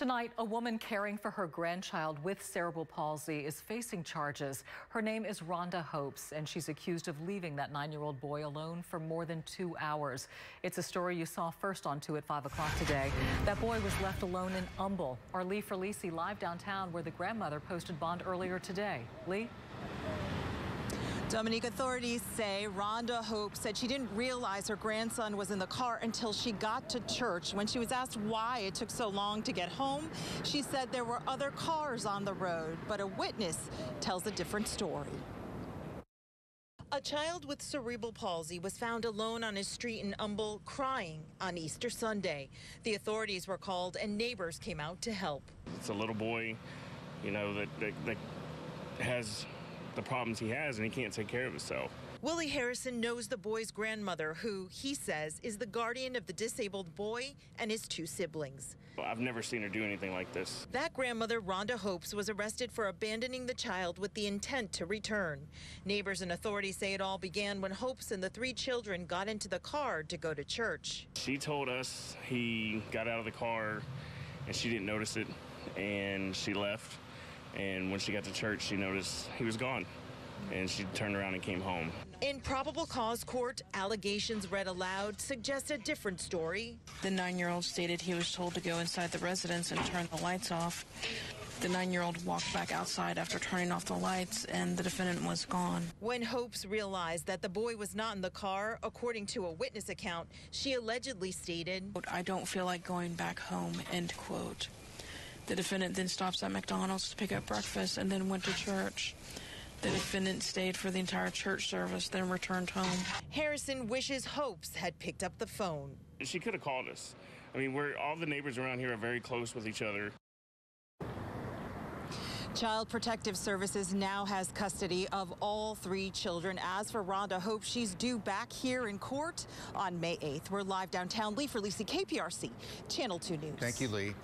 Tonight, a woman caring for her grandchild with cerebral palsy is facing charges. Her name is Rhonda Hopes, and she's accused of leaving that nine-year-old boy alone for more than two hours. It's a story you saw first on 2 at 5 o'clock today. That boy was left alone in Humble. Our Lee Ferlisi live downtown where the grandmother posted bond earlier today. Lee? Dominique authorities say Rhonda Hope said she didn't realize her grandson was in the car until she got to church. When she was asked why it took so long to get home, she said there were other cars on the road, but a witness tells a different story. A child with cerebral palsy was found alone on his street in Humble crying on Easter Sunday. The authorities were called and neighbors came out to help. It's a little boy, you know, that, that, that has the problems he has and he can't take care of himself. Willie Harrison knows the boy's grandmother, who he says is the guardian of the disabled boy and his two siblings. I've never seen her do anything like this. That grandmother, Rhonda Hopes, was arrested for abandoning the child with the intent to return. Neighbors and authorities say it all began when Hopes and the three children got into the car to go to church. She told us he got out of the car and she didn't notice it and she left. And when she got to church, she noticed he was gone. And she turned around and came home. In probable cause court, allegations read aloud suggest a different story. The nine-year-old stated he was told to go inside the residence and turn the lights off. The nine-year-old walked back outside after turning off the lights, and the defendant was gone. When Hopes realized that the boy was not in the car, according to a witness account, she allegedly stated, I don't feel like going back home, end quote. The defendant then stops at McDonald's to pick up breakfast and then went to church. The defendant stayed for the entire church service, then returned home. Harrison wishes Hopes had picked up the phone. She could have called us. I mean, we're all the neighbors around here are very close with each other. Child Protective Services now has custody of all three children. As for Rhonda Hope, she's due back here in court on May 8th. We're live downtown. Lee Ferlisi KPRC, Channel 2 News. Thank you, Lee.